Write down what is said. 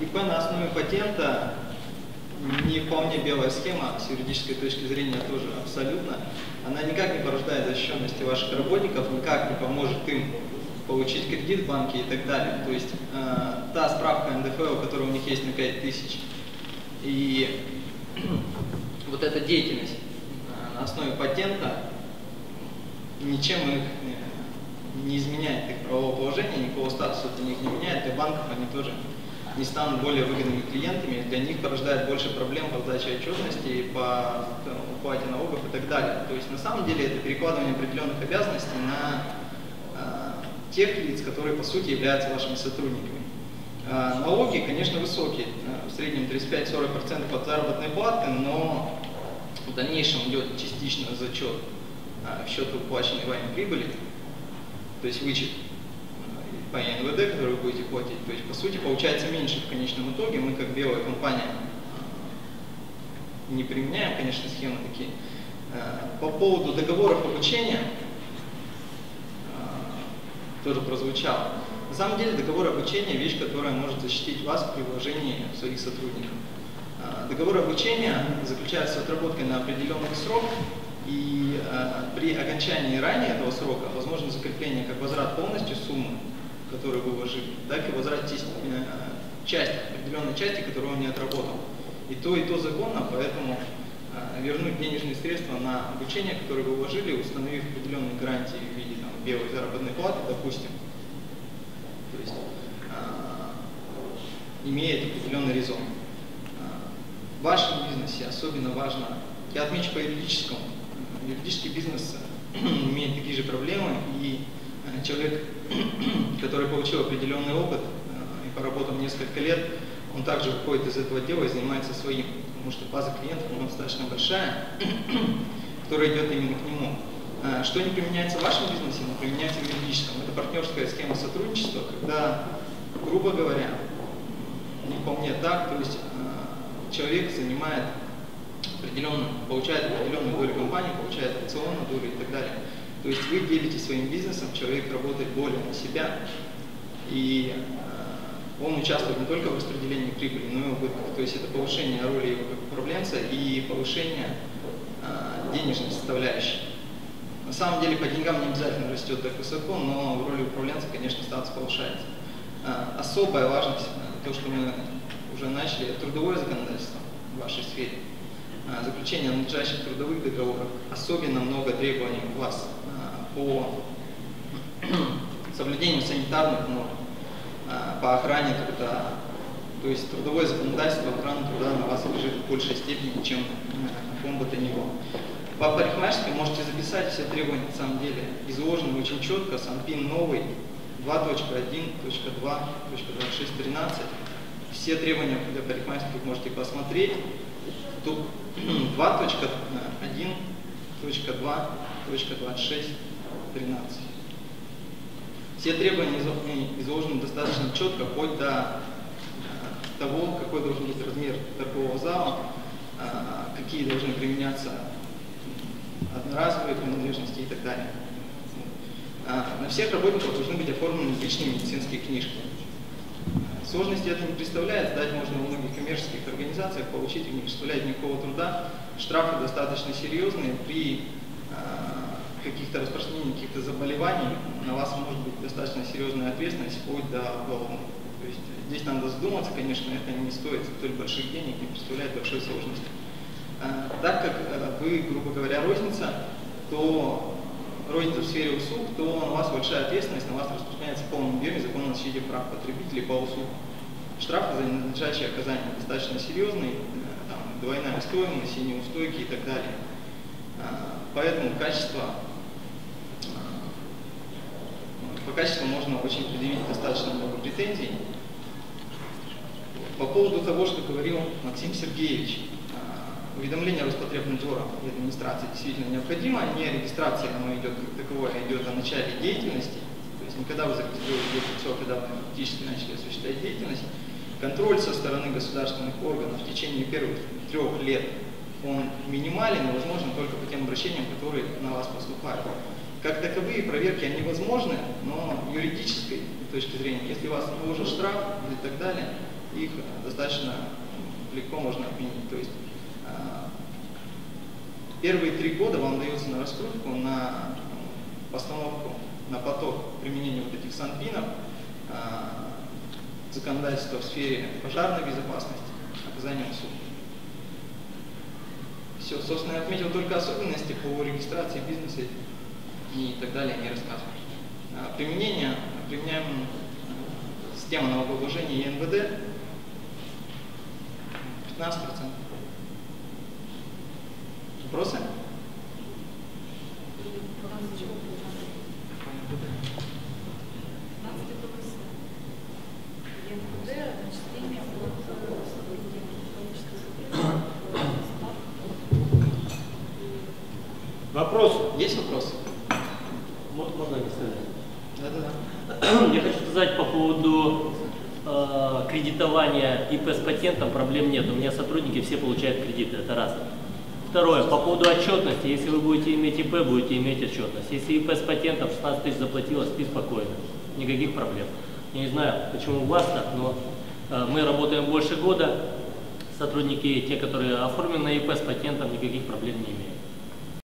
ИП на основе патента не вполне белая схема с юридической точки зрения тоже абсолютно. Она никак не порождает защищенности ваших работников, никак не поможет им получить кредит в банке и так далее. То есть э, та справка НДФЛ, которая у них есть на 5000, и вот эта деятельность э, на основе патента ничем их не изменяет их правового положения, никакого статуса для них не меняет, для банков они тоже не станут более выгодными клиентами, для них порождает больше проблем по сдаче отчетности, по уплате налогов и так далее. То есть на самом деле это перекладывание определенных обязанностей на э, тех лиц, которые по сути являются вашими сотрудниками. Э, налоги, конечно, высокие, э, в среднем 35-40% от заработной платы, но в дальнейшем идет частично зачет э, в счет уплаченной вами прибыли, то есть вычет по НВД, который вы будете платить. То есть, по сути, получается меньше в конечном итоге. Мы, как белая компания, не применяем, конечно, схемы такие. Э, по поводу договоров обучения, э, тоже прозвучало. На самом деле договор обучения – вещь, которая может защитить вас при вложении своих сотрудников. Э, договор обучения заключается с отработкой на определенный срок, и при окончании ранее этого срока возможно закрепление как возврат полностью суммы который вы вложили, так и возврат э, часть, определенной части, которую он не отработал. И то, и то законно, поэтому э, вернуть денежные средства на обучение, которое вы вложили, установив определенные гарантии в виде там, белой заработной платы, допустим, то есть э, имеет определенный резон. Э, в вашем бизнесе особенно важно, я отмечу по юридическому, юридический бизнес имеет такие же проблемы, и человек который получил определенный опыт э, и поработал несколько лет, он также выходит из этого дела и занимается своим, потому что база клиентов у него достаточно большая, которая идет именно к нему. Э, что не применяется в вашем бизнесе, но применяется в юридическом. Это партнерская схема сотрудничества, когда, грубо говоря, не вполне так, то есть э, человек занимает определенную, получает определенную долю компании, получает акционную долю и так далее. То есть вы делитесь своим бизнесом, человек работает более на себя, и э, он участвует не только в распределении прибыли, но и убытков. То есть это повышение роли его как управленца и повышение э, денежной составляющей. На самом деле по деньгам не обязательно растет так высоко, но в роли управленца, конечно, статус повышается. Э, особая важность, то, что мы уже начали, трудовое законодательство в вашей сфере. Заключение надлежащих трудовых договоров. Особенно много требований у вас по соблюдению санитарных норм, а, по охране труда. То есть трудовое законодательство, охрана труда на вас лежит в большей степени, чем на ком бы. По парикмахерской можете записать все требования, на самом деле, изложены очень четко, санпин новый, 2.1.2.26.13. Все требования для парикмахерских можете посмотреть. Тут 2.1.2.26 13. Все требования изложены достаточно четко, вплоть до э, того, какой должен быть размер торгового зала, э, какие должны применяться одноразовые принадлежности и так далее. Э, на всех работников должны быть оформлены личные медицинские книжки. Сложности это не представляет, сдать можно в многих коммерческих организациях, получить их не представляет никакого труда. Штрафы достаточно серьезные при каких-то распространений каких-то заболеваний, на вас может быть достаточно серьезная ответственность, вплоть до уголовного. То есть здесь надо задуматься, конечно, это не стоит столь больших денег, не представляет большой сложности. А, так как э, вы, грубо говоря, розница, то розница в сфере услуг, то на вас большая ответственность, на вас распространяется в полном объеме закон о защите прав потребителей по услугам. Штрафы за ненадлежащее оказание достаточно серьезные, э, там, двойная стоимость, неустойки и так далее. А, поэтому качество по качеству можно очень предъявить достаточно много претензий. По поводу того, что говорил Максим Сергеевич, уведомление Роспотребнадзора и администрации действительно необходимо, не регистрация, оно идет как таковое, а идет о начале деятельности, то есть никогда вы зарегистрируете лицо, когда вы фактически начали осуществлять деятельность. Контроль со стороны государственных органов в течение первых трех лет, он минимален и возможен только по тем обращениям, которые на вас поступают. Как таковые проверки, они возможны, но юридической точки зрения, если вас наложит штраф и так далее, их достаточно легко можно отменить. То есть первые три года вам дается на раскрутку, на постановку, на поток применения вот этих санпинов, законодательства в сфере пожарной безопасности, оказания услуг. Все, собственно, я отметил только особенности по регистрации бизнеса и так далее, не рассказываю. А, применение, применяем систему налогообложения и НВД 15%. Вопросы? Вопрос? Есть вопросы? Можно не? Да-да-да. Я хочу сказать по поводу э, кредитования ИП с патентом проблем нет. У меня сотрудники все получают кредиты, это раз. Второе, по поводу отчетности. Если вы будете иметь ИП, будете иметь отчетность. Если ИП с патентом 16 тысяч заплатила, спи спокойно. Никаких проблем. Я не знаю, почему у вас так, но э, мы работаем больше года. Сотрудники, те, которые оформлены на ИП с патентом, никаких проблем не имеют.